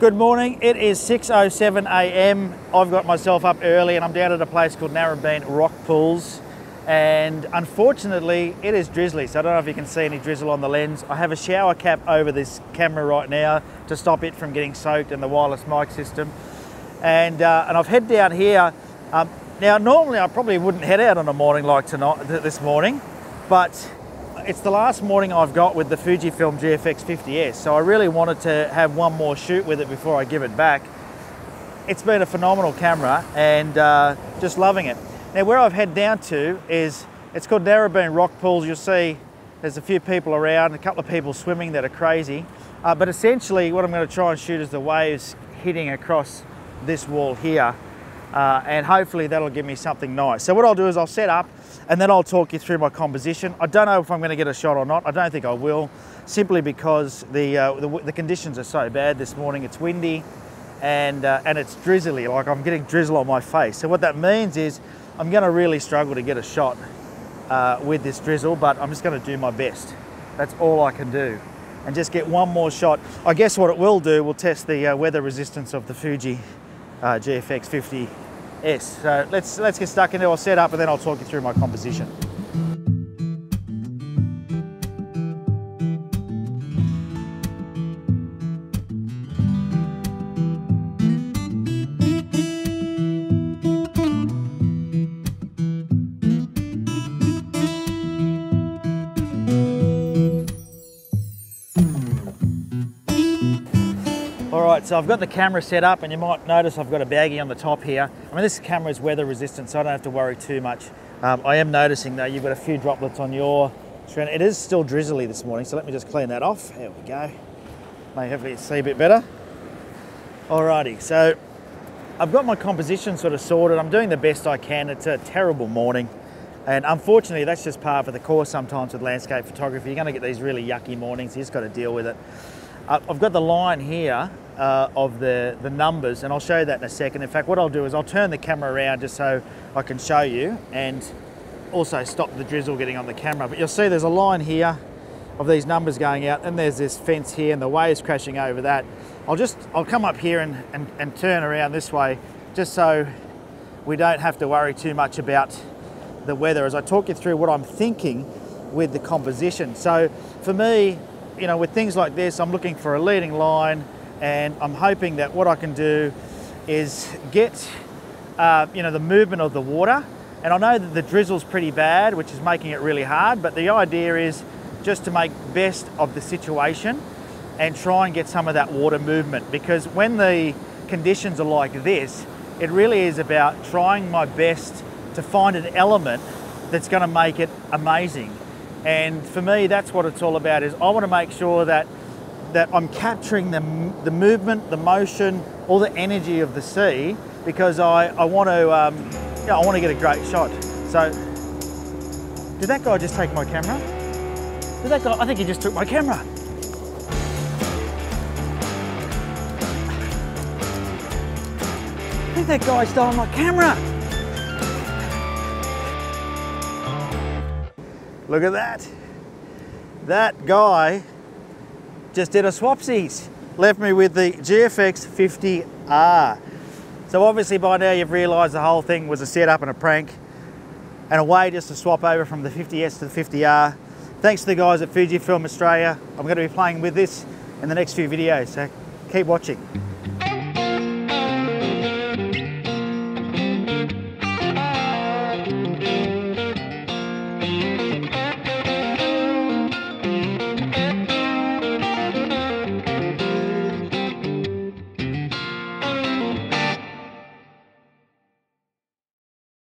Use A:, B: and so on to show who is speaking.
A: Good morning. It is 6.07 a.m. I've got myself up early and I'm down at a place called Narrabeen Rock Pools. And unfortunately, it is drizzly, so I don't know if you can see any drizzle on the lens. I have a shower cap over this camera right now to stop it from getting soaked in the wireless mic system. And, uh, and I've head down here. Um, now, normally I probably wouldn't head out on a morning like tonight, this morning, but it's the last morning I've got with the Fujifilm GFX 50S, so I really wanted to have one more shoot with it before I give it back. It's been a phenomenal camera and uh, just loving it. Now where I've head down to is, it's called Narrabeen Rock Pools. You'll see there's a few people around, a couple of people swimming that are crazy. Uh, but essentially what I'm going to try and shoot is the waves hitting across this wall here. Uh, and hopefully that'll give me something nice. So what I'll do is I'll set up and then I'll talk you through my composition. I don't know if I'm going to get a shot or not. I don't think I will, simply because the, uh, the, the, conditions are so bad this morning. It's windy and, uh, and it's drizzly, like I'm getting drizzle on my face. So what that means is I'm going to really struggle to get a shot uh, with this drizzle, but I'm just going to do my best. That's all I can do. And just get one more shot. I guess what it will do will test the uh, weather resistance of the Fuji uh, GFX 50 S. So let's, let's get stuck into our setup and then I'll talk you through my composition. Right, so I've got the camera set up and you might notice I've got a baggie on the top here. I mean, this camera is weather resistant, so I don't have to worry too much. Um, I am noticing though, you've got a few droplets on your screen. It is still drizzly this morning, so let me just clean that off. There we go. May hopefully see a bit better. Alrighty, so I've got my composition sort of sorted. I'm doing the best I can. It's a terrible morning. And unfortunately, that's just par for the course sometimes with landscape photography. You're going to get these really yucky mornings. You just got to deal with it. Uh, I've got the line here uh, of the, the numbers and I'll show you that in a second. In fact, what I'll do is I'll turn the camera around just so I can show you and also stop the drizzle getting on the camera. But you'll see there's a line here of these numbers going out and there's this fence here and the waves crashing over that. I'll just, I'll come up here and, and, and turn around this way just so we don't have to worry too much about the weather as I talk you through what I'm thinking with the composition. So for me, you know, with things like this, I'm looking for a leading line, and I'm hoping that what I can do is get uh, you know the movement of the water. And I know that the drizzle's pretty bad which is making it really hard but the idea is just to make best of the situation and try and get some of that water movement. Because when the conditions are like this it really is about trying my best to find an element that's going to make it amazing. And for me that's what it's all about is I want to make sure that that I'm capturing the, the movement, the motion, all the energy of the sea because I, I want to um, yeah, I want to get a great shot. So, did that guy just take my camera? Did that guy? I think he just took my camera. I think that guy stole my camera. Look at that. That guy just did a swapsies. Left me with the GFX 50R. So obviously by now you've realised the whole thing was a setup and a prank and a way just to swap over from the 50S to the 50R. Thanks to the guys at Fujifilm Australia. I'm going to be playing with this in the next few videos, so keep watching.